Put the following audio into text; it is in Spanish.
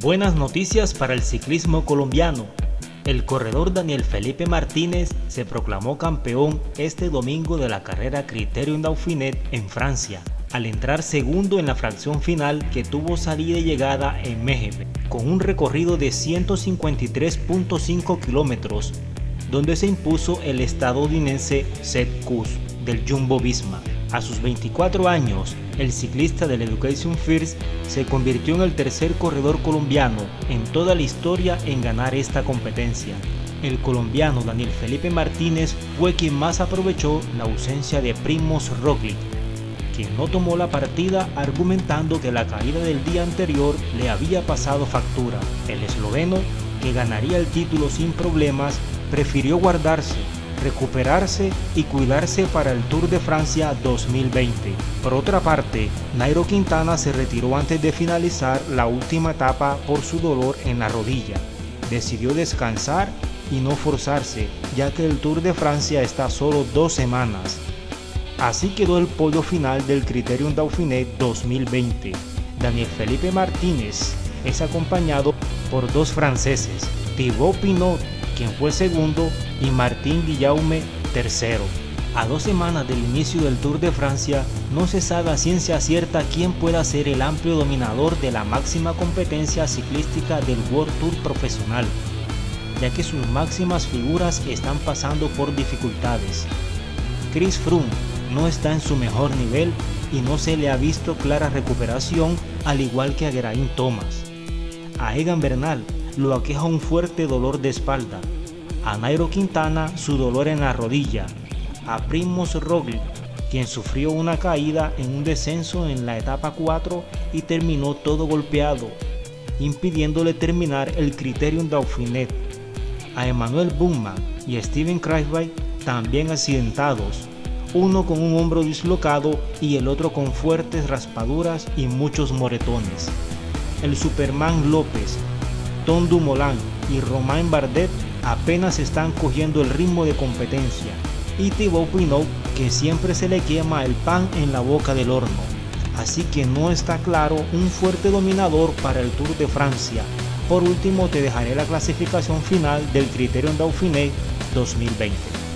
Buenas noticias para el ciclismo colombiano. El corredor Daniel Felipe Martínez se proclamó campeón este domingo de la carrera Criterium Dauphiné en Francia, al entrar segundo en la fracción final que tuvo salida y llegada en México, con un recorrido de 153.5 kilómetros, donde se impuso el estadounidense Seth Kuss del Jumbo Visma. A sus 24 años, el ciclista del Education First se convirtió en el tercer corredor colombiano en toda la historia en ganar esta competencia. El colombiano Daniel Felipe Martínez fue quien más aprovechó la ausencia de Primoz Roglic, quien no tomó la partida argumentando que la caída del día anterior le había pasado factura. El esloveno, que ganaría el título sin problemas, prefirió guardarse recuperarse y cuidarse para el Tour de Francia 2020. Por otra parte, Nairo Quintana se retiró antes de finalizar la última etapa por su dolor en la rodilla. Decidió descansar y no forzarse, ya que el Tour de Francia está solo dos semanas. Así quedó el podio final del Criterium Dauphiné 2020. Daniel Felipe Martínez es acompañado por dos franceses, Thibaut Pinot quien fue segundo, y Martín Guillaume tercero. A dos semanas del inicio del Tour de Francia, no se sabe a ciencia cierta quién pueda ser el amplio dominador de la máxima competencia ciclística del World Tour profesional, ya que sus máximas figuras están pasando por dificultades. Chris Froome no está en su mejor nivel y no se le ha visto clara recuperación al igual que a Geraint Thomas. A Egan Bernal lo aqueja un fuerte dolor de espalda. A Nairo Quintana su dolor en la rodilla. A Primoz Roglic, quien sufrió una caída en un descenso en la etapa 4 y terminó todo golpeado, impidiéndole terminar el Criterium Dauphiné. A Emmanuel Bumman y Steven Kreisberg también accidentados, uno con un hombro dislocado y el otro con fuertes raspaduras y muchos moretones. El Superman López Tom Dumoulin y Romain Bardet apenas están cogiendo el ritmo de competencia y Thibaut Pinot que siempre se le quema el pan en la boca del horno. Así que no está claro un fuerte dominador para el Tour de Francia. Por último te dejaré la clasificación final del Criterium Dauphiné 2020.